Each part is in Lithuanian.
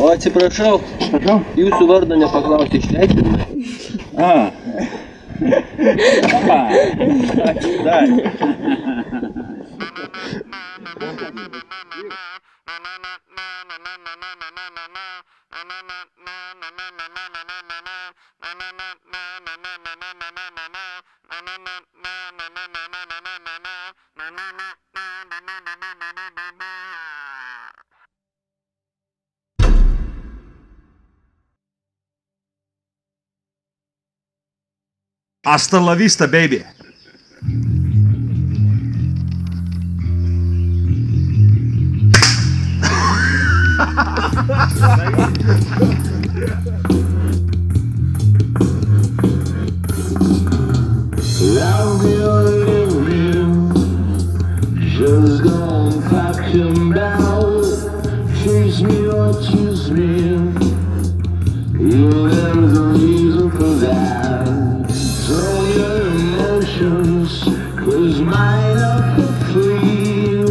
O, atsiprašau, jūsų vardo nepaklausti išleidžiu. A. A. Ačiū dar. Hasta la vista, baby. Choose me. You the reason for that. Throw your emotions, cause mine are for free.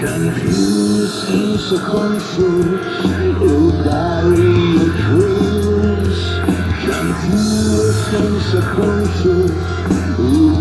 Confused, your dreams. Confused, inseconscious, you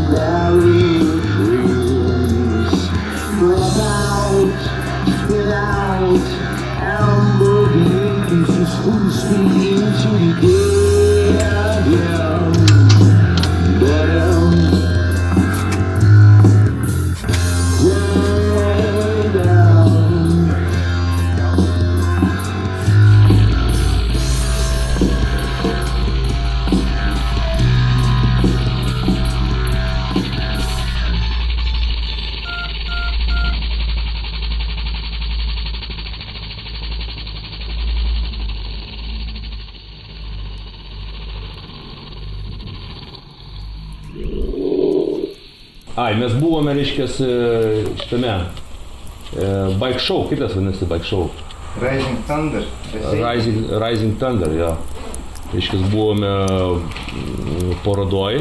Ai, mes buvome, reiškia, šitame e, bike show, kaip tas vadinasi bike show? Rising Thunder. Rising, Rising Thunder, jo. Reiškia, buvome mm, parodoj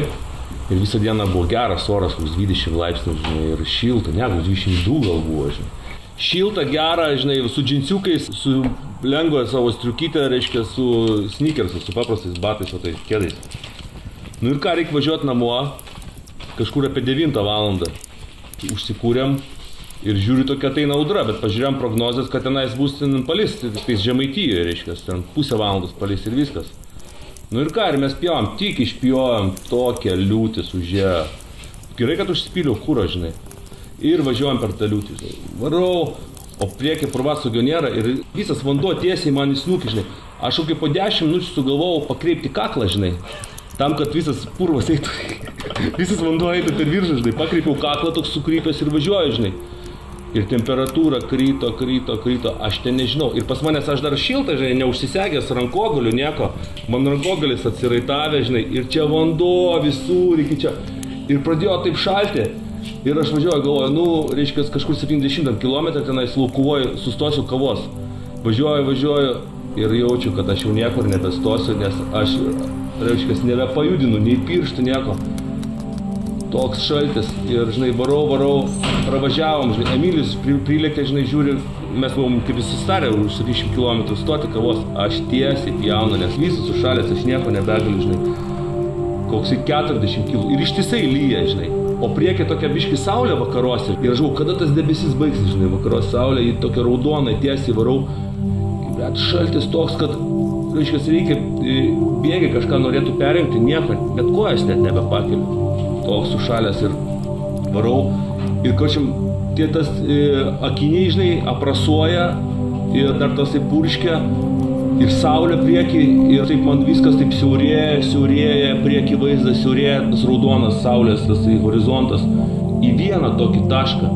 ir visą dieną buvo geras oras, koks 20 laipsnių, žinai, ir šilta, ne, koks 22 gal buvo, žinai. Šilta, gera, žinai, su džinsiukais, su lengva savo striukytė, reiškia, su sneakersais, su paprastais batais, o tai kėdais. Nu ir ką, reikia važiuoti namo, kažkur apie 9 valandą. Užsikūrėm ir žiūriu tokia ateina audra, bet pažiūrėjom prognozes, kad tenais bus ten palis, tik tais žemaityje, reiškia, ten pusę valandos palis ir viskas. Nu ir ką, ir mes pjojom, tik išpjojom tokią liūtį sužė. Gerai, kad užsipyliau kūro, žinai. Ir važiuojam per tą liūtį. Varau, o priekį purvatsogio nėra ir visas vanduo tiesiai man į snukį, žinai. Aš jau kaip po 10 minučių sugalvojau pakreipti kaklą, žinai. Tam, kad visas purvas eitų, visas vanduo eitų per viršų, žinai. Pakreipiau kaklą, toks sukrypęs ir važiuoju, žinai. Ir temperatūra krito, krito, krito, aš ten nežinau. Ir pas manęs aš dar šilta, žinai, neužsisegęs rankogalių, nieko. Man rankogalis atsiraitavė, žinai, ir čia vanduo visur iki čia. Ir pradėjo taip šalti. Ir aš važiuoju, galvoju, nu, reiškia, kažkur 70 km tenais laukuoju, sustosiu kavos. Važiuoju, važiuoju ir jaučiu, kad aš jau niekur nebestosiu, nes aš, reiškia, nebepajudinu nei pirštų, nieko toks šaltis ir, žinai, varau, varau, pravažiavom, žinai, Emilis pri, prilėkė, žinai, žiūri, mes buvom kaip visi starę už 70 km stoti kavos, aš tiesiai pjaunu, nes visas užšalęs, aš nieko nebegaliu, žinai, koks 40 km ir ištisai lyja, žinai. O priekį tokia biški saulė vakaruose. Ir aš žinau, kada tas debesis baigsis, žinai, vakaros saulė, į tokią raudoną tiesiai varau. Bet šaltis toks, kad, reiškia, reikia e, bėgi kažką norėtų perrinkti, nieko, bet kojas net nebepakeliu toks sušalęs ir varau. Ir kažkaip tie tas e, akiniai, žinai, aprasuoja ir dar tas taip purškia ir saulė prieki ir taip man viskas taip siaurėja, siaurėja, prieki vaizdas siaurėja, tas raudonas saulės, tas tai horizontas į vieną tokį tašką.